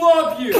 love you.